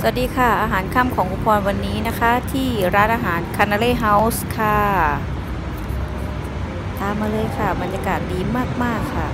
สวัสดีค่ะ อาหารค่ำของอุพรวันนี้นะคะ ที่ร้านอาหารคานาเล่เฮาส์ค่ะ ตามมาเลยค่ะ บรรยากาศดีมาก ๆ ค่ะ